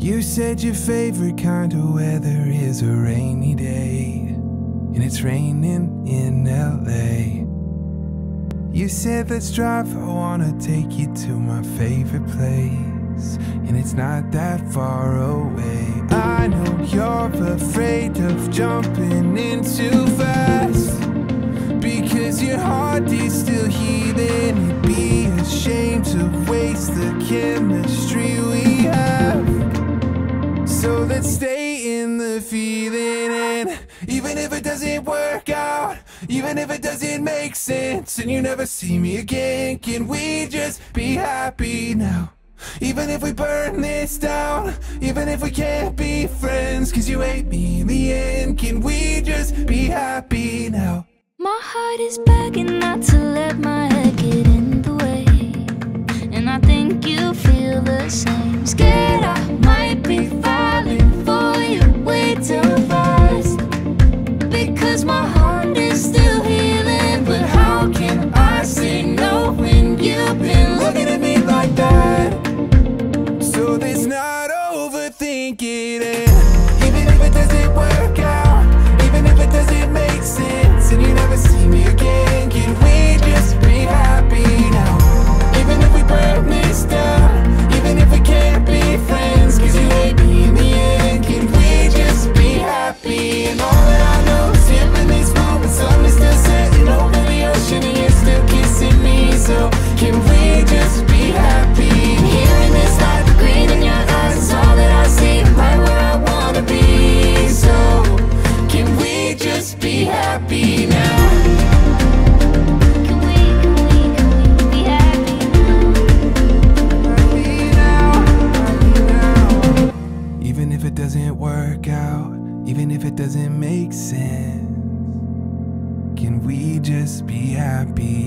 You said your favorite kind of weather is a rainy day, and it's raining in LA. You said let's drive, I wanna take you to my favorite place, and it's not that far away. I know you're afraid of jumping in too fast, because your heart is still healing. You'd be ashamed to waste the chemistry. Let's stay in the feeling and even if it doesn't work out, even if it doesn't make sense and you never see me again, can we just be happy now? Even if we burn this down, even if we can't be friends, cause you hate me in the end, can we just be happy now? My heart is begging not to overthink it and happy now? Even if it doesn't work out, even if it doesn't make sense, can we just be happy?